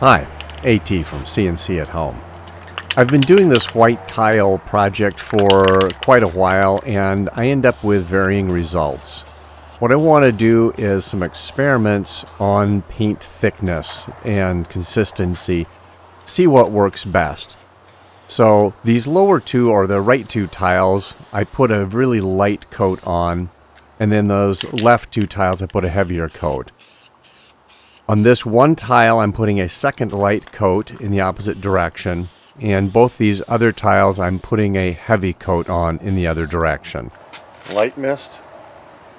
Hi, AT from CNC at Home. I've been doing this white tile project for quite a while and I end up with varying results. What I want to do is some experiments on paint thickness and consistency, see what works best. So these lower two or the right two tiles, I put a really light coat on and then those left two tiles I put a heavier coat. On this one tile I'm putting a second light coat in the opposite direction and both these other tiles I'm putting a heavy coat on in the other direction. Light mist,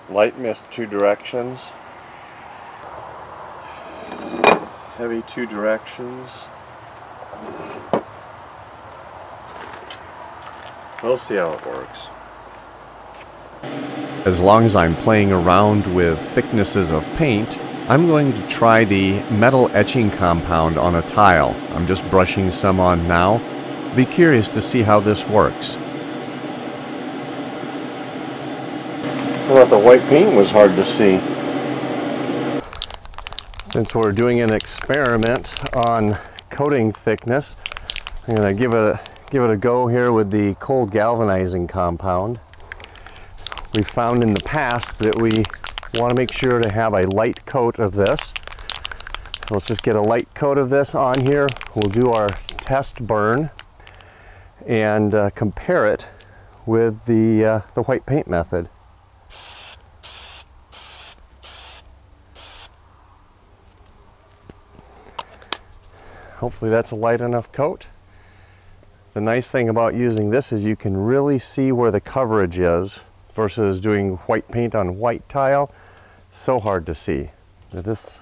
light mist two directions, heavy two directions. We'll see how it works. As long as I'm playing around with thicknesses of paint, I'm going to try the metal etching compound on a tile. I'm just brushing some on now. Be curious to see how this works. I thought the white paint was hard to see. Since we're doing an experiment on coating thickness, I'm going to give it a, give it a go here with the cold galvanizing compound. We found in the past that we want to make sure to have a light coat of this. Let's just get a light coat of this on here. We'll do our test burn and uh, compare it with the, uh, the white paint method. Hopefully that's a light enough coat. The nice thing about using this is you can really see where the coverage is versus doing white paint on white tile. So hard to see. This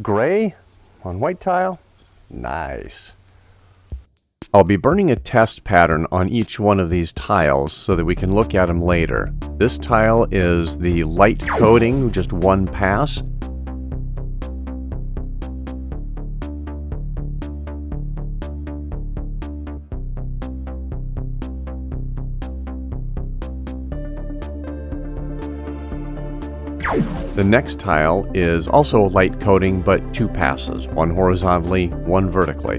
gray on white tile, nice. I'll be burning a test pattern on each one of these tiles so that we can look at them later. This tile is the light coating, just one pass. The next tile is also a light coating but two passes, one horizontally, one vertically.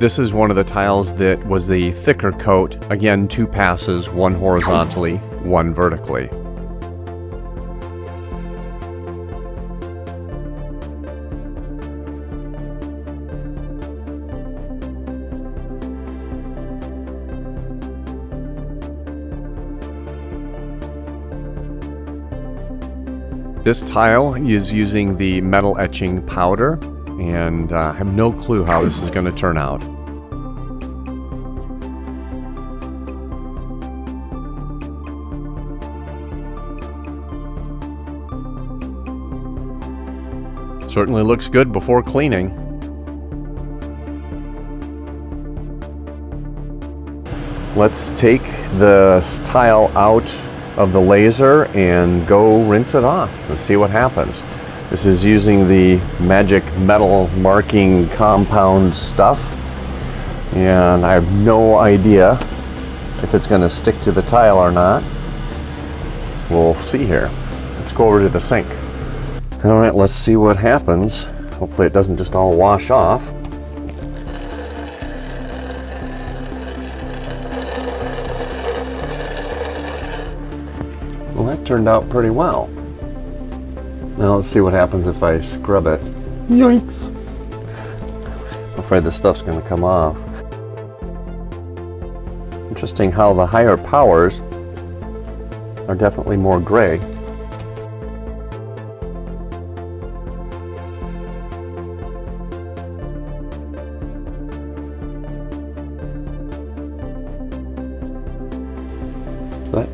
This is one of the tiles that was the thicker coat, again two passes, one horizontally, one vertically. This tile is using the metal etching powder, and uh, I have no clue how this is going to turn out. Certainly looks good before cleaning. Let's take the tile out of the laser and go rinse it off. Let's see what happens. This is using the magic metal marking compound stuff and I have no idea if it's going to stick to the tile or not. We'll see here. Let's go over to the sink. All right, let's see what happens. Hopefully it doesn't just all wash off. Turned out pretty well. Now let's see what happens if I scrub it. Yikes! I'm afraid the stuff's going to come off. Interesting how the higher powers are definitely more gray.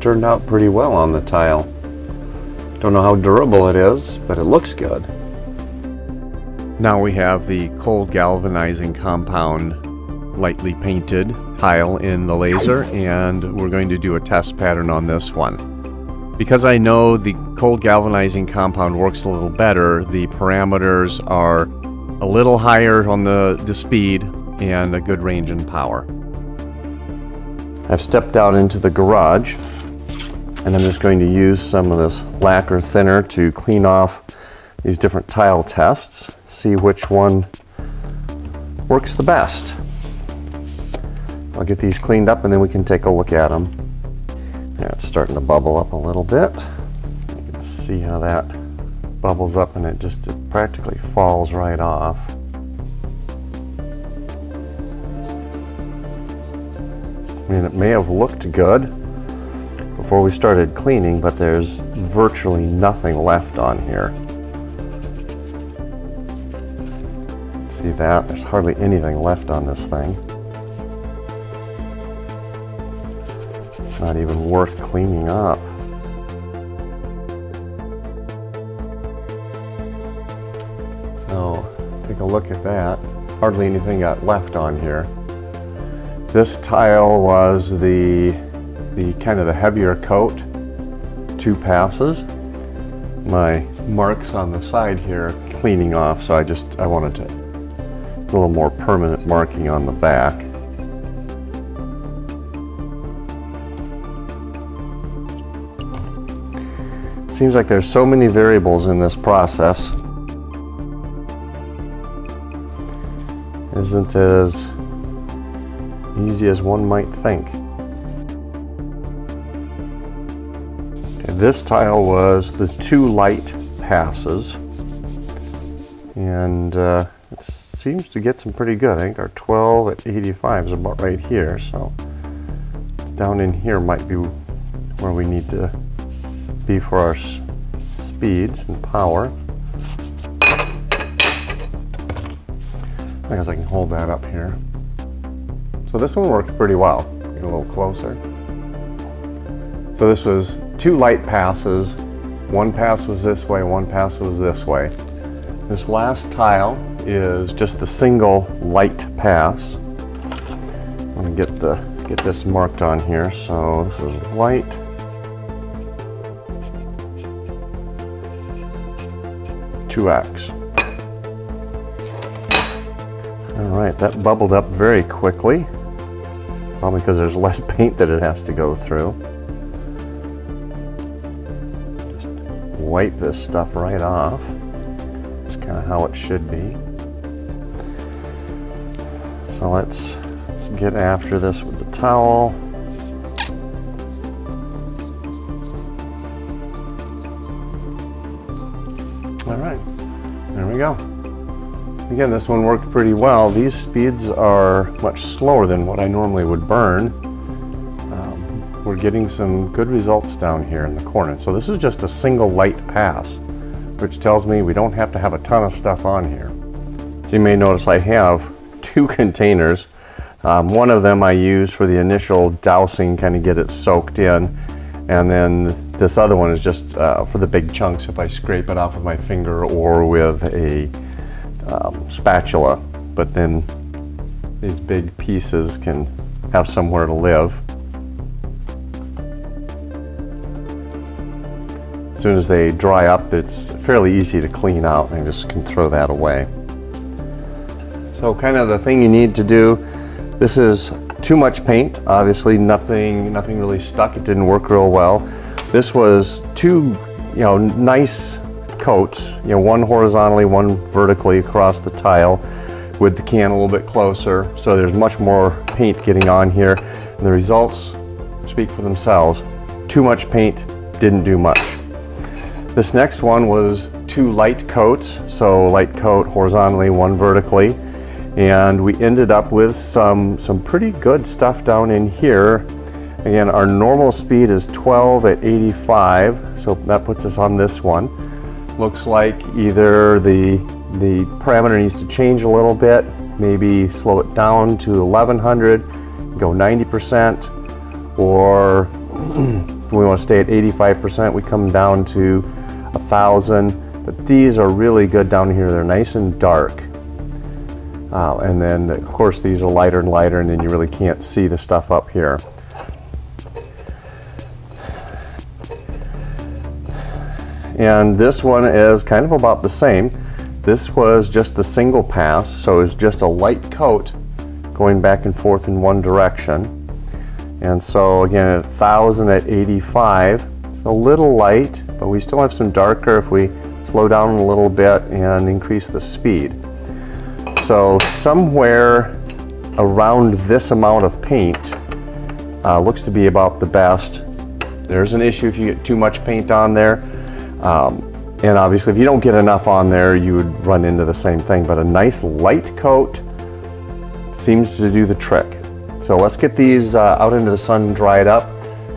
Turned out pretty well on the tile. Don't know how durable it is, but it looks good. Now we have the cold galvanizing compound lightly painted tile in the laser and we're going to do a test pattern on this one. Because I know the cold galvanizing compound works a little better, the parameters are a little higher on the, the speed and a good range and power. I've stepped out into the garage and I'm just going to use some of this lacquer thinner to clean off these different tile tests, see which one works the best. I'll get these cleaned up and then we can take a look at them. Yeah, it's starting to bubble up a little bit. You can see how that bubbles up and it just it practically falls right off. I mean, it may have looked good before we started cleaning, but there's virtually nothing left on here. See that? There's hardly anything left on this thing. It's not even worth cleaning up. So, take a look at that. Hardly anything got left on here. This tile was the, the kind of the heavier coat, two passes. My marks on the side here are cleaning off, so I just, I wanted to, a little more permanent marking on the back. It seems like there's so many variables in this process. Isn't as easy as one might think. This tile was the two light passes and uh, it seems to get some pretty good. I think our 12 at 85 is about right here so down in here might be where we need to be for our speeds and power. I guess I can hold that up here. So this one worked pretty well. Get a little closer. So this was two light passes. One pass was this way, one pass was this way. This last tile is just the single light pass. I'm gonna get the get this marked on here. So this is light. Two X. All right, that bubbled up very quickly. Probably because there's less paint that it has to go through. Wipe this stuff right off. It's kind of how it should be. So let's, let's get after this with the towel. All right, there we go. Again, this one worked pretty well. These speeds are much slower than what I normally would burn. We're getting some good results down here in the corner. So this is just a single light pass, which tells me we don't have to have a ton of stuff on here. So you may notice I have two containers. Um, one of them I use for the initial dousing, kind of get it soaked in. And then this other one is just uh, for the big chunks if I scrape it off with my finger or with a um, spatula, but then these big pieces can have somewhere to live. Soon as they dry up, it's fairly easy to clean out and just can throw that away. So kind of the thing you need to do, this is too much paint, obviously nothing, nothing really stuck, it didn't work real well. This was two, you know, nice coats, you know, one horizontally, one vertically across the tile with the can a little bit closer. So there's much more paint getting on here and the results speak for themselves. Too much paint didn't do much. This next one was two light coats, so light coat horizontally, one vertically, and we ended up with some, some pretty good stuff down in here. Again, our normal speed is 12 at 85, so that puts us on this one. Looks like either the, the parameter needs to change a little bit, maybe slow it down to 1100, go 90%, or if we want to stay at 85%, we come down to 1000. But these are really good down here. They're nice and dark. Uh, and then, of course, these are lighter and lighter, and then you really can't see the stuff up here. And this one is kind of about the same. This was just the single pass, so it's just a light coat going back and forth in one direction. And so again, at 1000 at 85, it's a little light, but we still have some darker if we slow down a little bit and increase the speed. So somewhere around this amount of paint uh, looks to be about the best. There's an issue if you get too much paint on there. Um, and obviously if you don't get enough on there, you would run into the same thing. But a nice light coat seems to do the trick. So let's get these uh, out into the sun it up.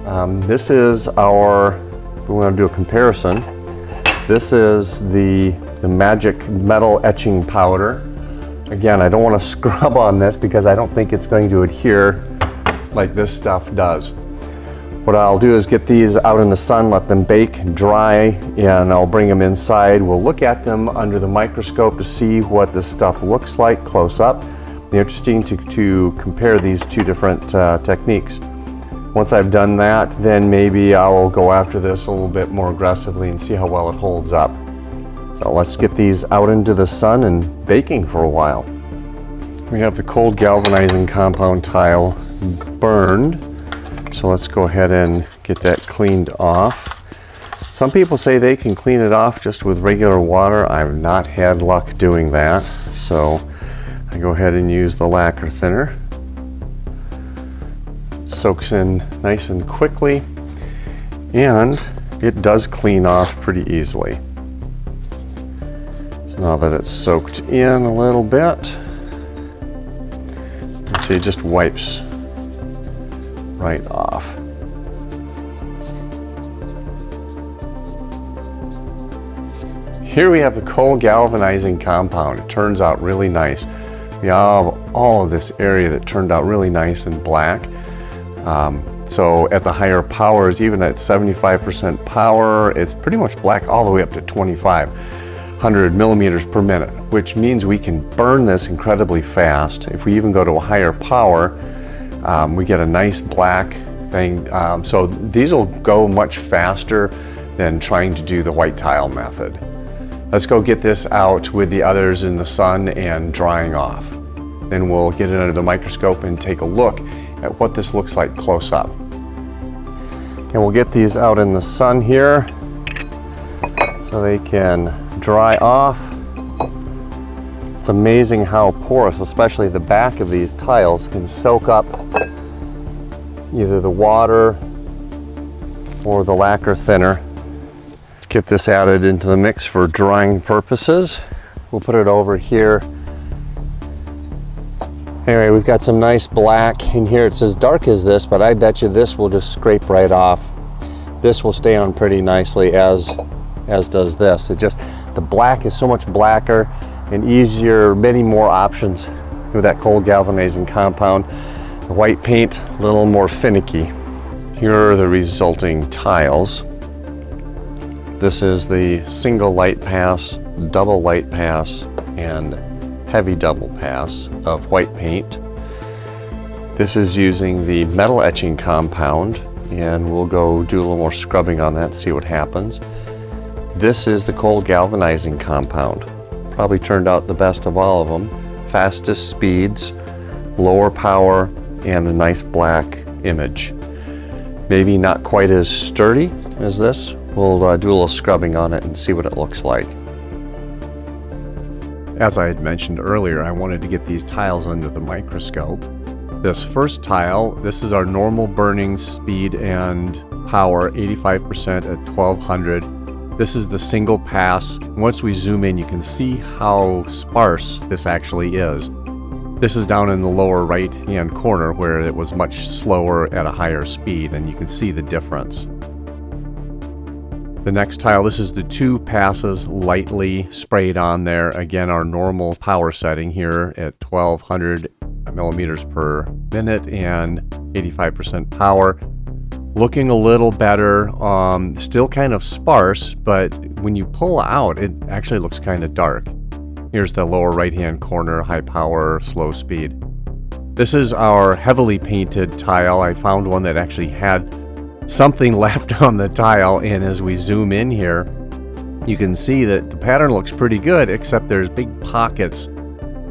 Um, this is our, we want to do a comparison. This is the, the Magic Metal Etching Powder. Again, I don't want to scrub on this because I don't think it's going to adhere like this stuff does. What I'll do is get these out in the sun, let them bake and dry, and I'll bring them inside. We'll look at them under the microscope to see what this stuff looks like close up. Interesting to, to compare these two different uh, techniques. Once I've done that, then maybe I will go after this a little bit more aggressively and see how well it holds up. So let's get these out into the sun and baking for a while. We have the cold galvanizing compound tile burned. So let's go ahead and get that cleaned off. Some people say they can clean it off just with regular water. I've not had luck doing that. So I go ahead and use the lacquer thinner. Soaks in nice and quickly and it does clean off pretty easily. So now that it's soaked in a little bit, see it just wipes right off. Here we have the cold galvanizing compound. It turns out really nice. We have all of this area that turned out really nice and black. Um, so at the higher powers, even at 75% power, it's pretty much black all the way up to 2500 millimeters per minute, which means we can burn this incredibly fast. If we even go to a higher power, um, we get a nice black thing. Um, so these will go much faster than trying to do the white tile method. Let's go get this out with the others in the sun and drying off. Then we'll get it under the microscope and take a look at what this looks like close up. And we'll get these out in the sun here so they can dry off. It's amazing how porous, especially the back of these tiles, can soak up either the water or the lacquer thinner. Let's get this added into the mix for drying purposes. We'll put it over here. Anyway, we've got some nice black in here. It's as dark as this, but I bet you this will just scrape right off. This will stay on pretty nicely as, as does this. It just, the black is so much blacker and easier, many more options with that cold galvanizing compound. The white paint, a little more finicky. Here are the resulting tiles. This is the single light pass, double light pass, and heavy double pass of white paint. This is using the metal etching compound, and we'll go do a little more scrubbing on that, see what happens. This is the cold galvanizing compound probably turned out the best of all of them. Fastest speeds, lower power, and a nice black image. Maybe not quite as sturdy as this. We'll uh, do a little scrubbing on it and see what it looks like. As I had mentioned earlier, I wanted to get these tiles under the microscope. This first tile, this is our normal burning speed and power, 85% at 1200 this is the single pass. Once we zoom in, you can see how sparse this actually is. This is down in the lower right hand corner where it was much slower at a higher speed and you can see the difference. The next tile, this is the two passes lightly sprayed on there. Again, our normal power setting here at 1200 millimeters per minute and 85% power looking a little better. Um, still kind of sparse, but when you pull out, it actually looks kind of dark. Here's the lower right hand corner, high power, slow speed. This is our heavily painted tile. I found one that actually had something left on the tile, and as we zoom in here, you can see that the pattern looks pretty good, except there's big pockets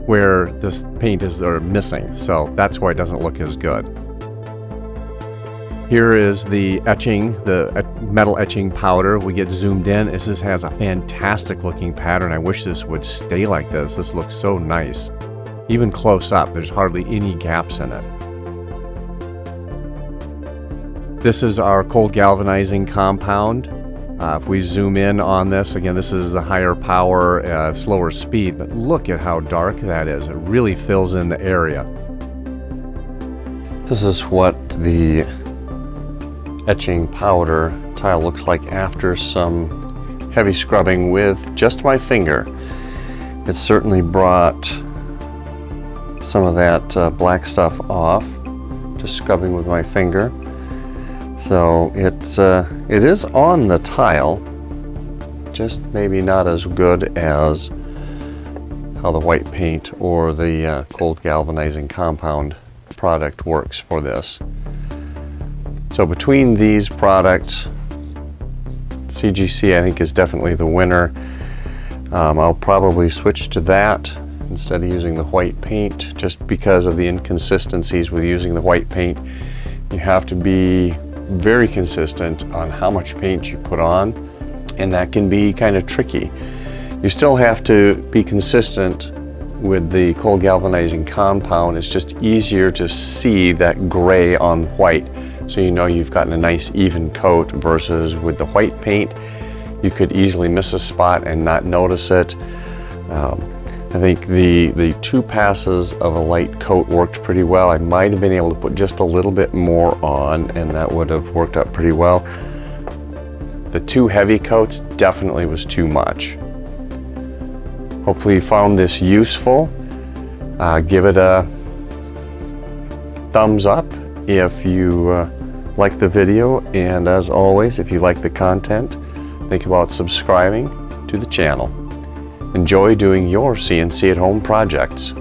where this paint is are missing. So that's why it doesn't look as good. Here is the etching, the metal etching powder. We get zoomed in. This has a fantastic looking pattern. I wish this would stay like this. This looks so nice. Even close up, there's hardly any gaps in it. This is our cold galvanizing compound. Uh, if we zoom in on this, again, this is the higher power, uh, slower speed, but look at how dark that is. It really fills in the area. This is what the etching powder tile looks like after some heavy scrubbing with just my finger. It certainly brought some of that uh, black stuff off, just scrubbing with my finger. So it's, uh, it is on the tile, just maybe not as good as how the white paint or the uh, cold galvanizing compound product works for this. So between these products, CGC I think is definitely the winner. Um, I'll probably switch to that instead of using the white paint just because of the inconsistencies with using the white paint. You have to be very consistent on how much paint you put on and that can be kind of tricky. You still have to be consistent with the cold galvanizing compound. It's just easier to see that gray on white so you know you've gotten a nice even coat versus with the white paint you could easily miss a spot and not notice it. Um, I think the, the two passes of a light coat worked pretty well. I might have been able to put just a little bit more on and that would have worked out pretty well. The two heavy coats definitely was too much. Hopefully you found this useful. Uh, give it a thumbs up if you uh, like the video and as always if you like the content think about subscribing to the channel. Enjoy doing your CNC at home projects.